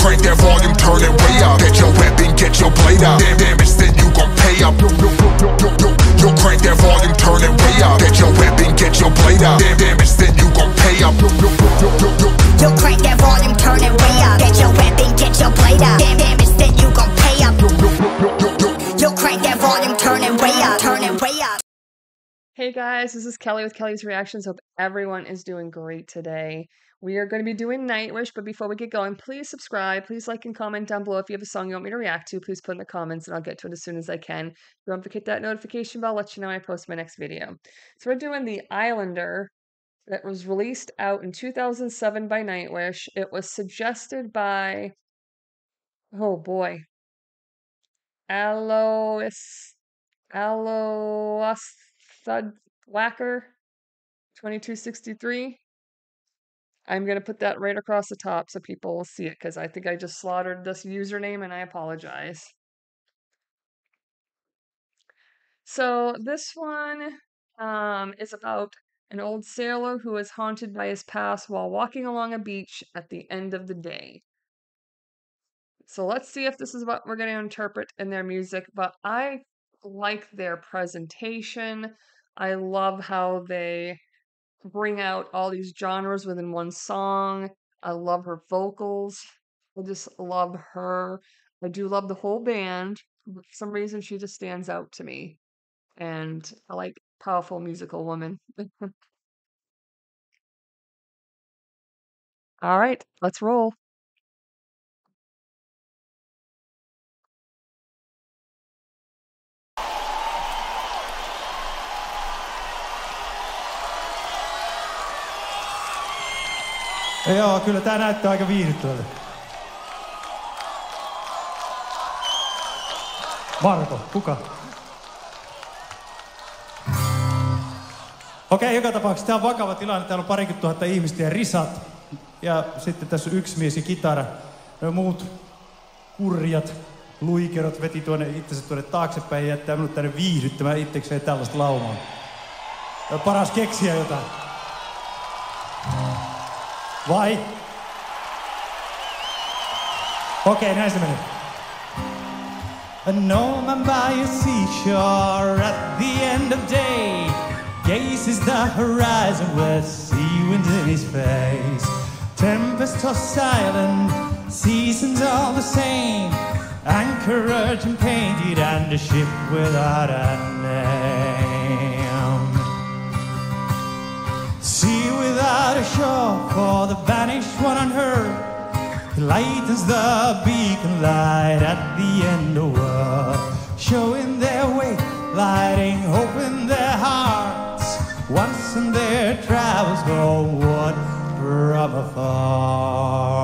crank that volume, turn it way up. Get your weapon, get your blade out. Damn damage, then you gon' pay up. Yo, yo, yo, yo, yo, yo, yo, crank that volume, turn it way up. Get your weapon, get your blade out. Damn damage, then you gon' pay up. Yo, yo, yo, yo, yo, yo. Yo, crank that volume, turn it way up. Get your weapon, get your blade out. Damn damage, then you gon' pay up. Yo, yo, yo, yo, yo, yo. Yo, crank that volume, turn it way up. Turn it way up. Hey guys, this is Kelly with Kelly's Reactions. Hope everyone is doing great today. We are going to be doing Nightwish, but before we get going, please subscribe. Please like and comment down below if you have a song you want me to react to. Please put in the comments and I'll get to it as soon as I can. Don't forget that notification bell, let you know I post my next video. So we're doing The Islander that was released out in 2007 by Nightwish. It was suggested by, oh boy, Alois, Alois Thud Whacker 2263. I'm going to put that right across the top so people will see it because I think I just slaughtered this username and I apologize. So this one um, is about an old sailor who is haunted by his past while walking along a beach at the end of the day. So let's see if this is what we're going to interpret in their music. But I like their presentation. I love how they bring out all these genres within one song. I love her vocals. I just love her. I do love the whole band. For some reason, she just stands out to me. And I like powerful musical women. All right, let's roll. Joo, kyllä tää näyttää aika viihdyttävältä. Marko, kuka? Okei, joka tapauksessa tämä on vakava tilanne. Täällä on parikymmentä tuhatta ihmistä ja risat. Ja sitten tässä on yksi mies ja kitara. Ja muut kurjat luikerot veti tuonne itsensä tuonne taaksepäin ja jättää minut tänne viihdyttämään itsekseen tällaista laumaa. Ja paras keksiä jotain. Vai? Okei, näin se menee. A gnomon by a seashore at the end of day Gazes the horizon with sea wind in his face Tempest tossed silent, seasons all the same Anchorage and painted and a ship without a name shore for the vanished one unheard He lightens the beacon light at the end of the world Showing their way, lighting hope in their hearts Once in their travels homeward from afar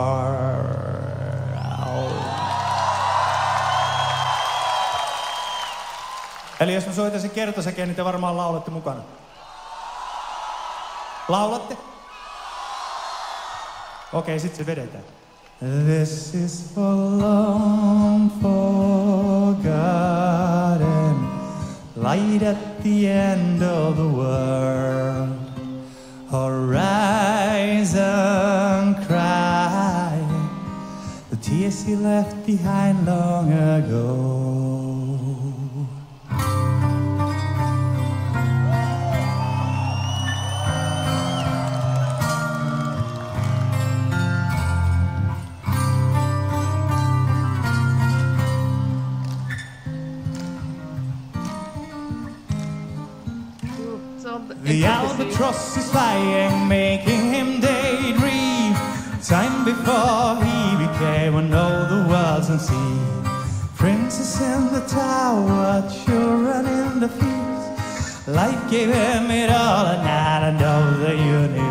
Eli jos mä soitaisin kertosäkeen, niin te varmaan laulatte mukana. Laulatte? Okei, sit se vedetään. This is for long forgotten light at the end of the world. Horizon cry the tears he left behind long ago. Albatross is flying, making him daydream. Time before he became one of the world's unseen. Princess in the tower, children in the fields. Life gave him it all, and now of the universe.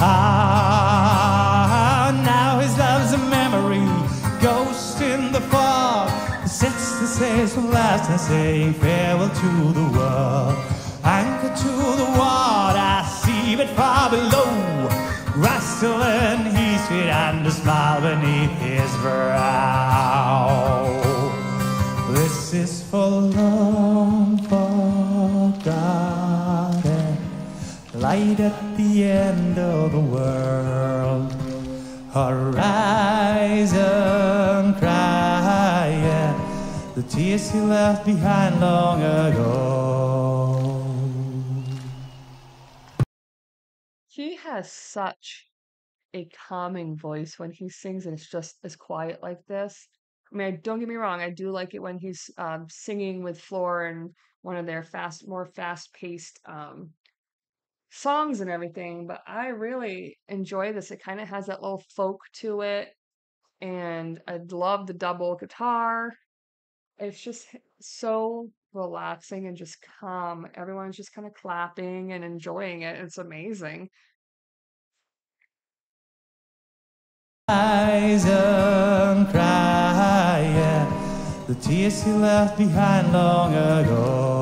Ah, now his love's a memory, ghost in the fog. Sets the sails from last and saying farewell to the world. horizon crying the tears he left behind long ago. He has such a calming voice when he sings, and it's just as quiet like this. I mean, don't get me wrong, I do like it when he's um, singing with Floor and one of their fast, more fast-paced um, songs and everything, but I really enjoy this. It kind of has that little folk to it, and I love the double guitar. It's just so relaxing and just calm. Everyone's just kind of clapping and enjoying it. It's amazing. Horizon crying the tears he left behind long ago.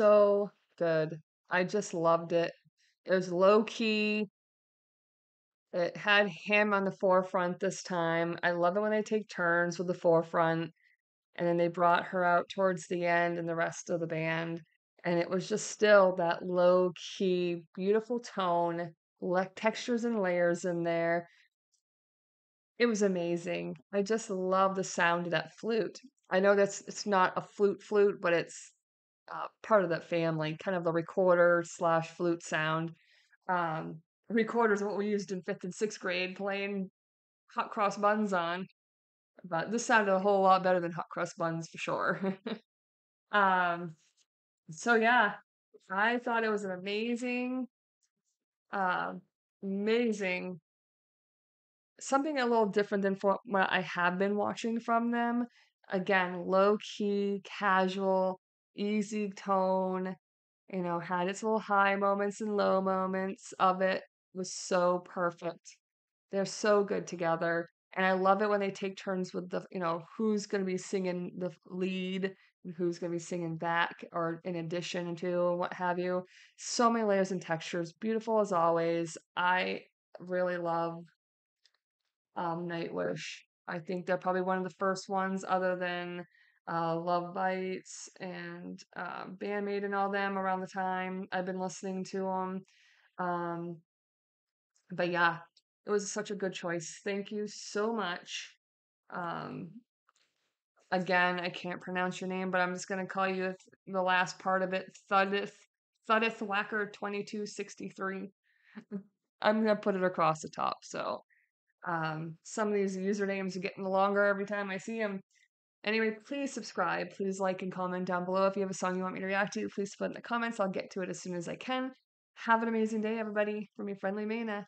So good. I just loved it. It was low key. It had him on the forefront this time. I love it when they take turns with the forefront, and then they brought her out towards the end and the rest of the band. And it was just still that low key, beautiful tone, le- textures and layers in there. It was amazing. I just love the sound of that flute. I know that's it's not a flute flute, but it's uh, part of that family, kind of the recorder slash flute sound. Um, recorder is what we used in fifth and sixth grade playing hot cross buns on, but this sounded a whole lot better than hot cross buns for sure. um, so yeah, I thought it was an amazing, uh, amazing something a little different than what I have been watching from them. Again, low key, casual, easy tone, you know, had its little high moments and low moments of it was so perfect. They're so good together. And I love it when they take turns with the, you know, who's going to be singing the lead and who's going to be singing back or in addition to and what have you. So many layers and textures. Beautiful as always. I really love um, Nightwish. I think they're probably one of the first ones, other than uh, Love Bites and uh, Bandmate and all them around the time I've been listening to them. Um, but yeah, it was such a good choice. Thank you so much. Um, again, I can't pronounce your name, but I'm just gonna call you the last part of it, Thudith Thudith Whacker 2263. I'm gonna put it across the top. So um, some of these usernames are getting longer every time I see them. Anyway, please subscribe. Please like and comment down below. If you have a song you want me to react to, please put in the comments. I'll get to it as soon as I can. Have an amazing day, everybody. From your friendly Mayna.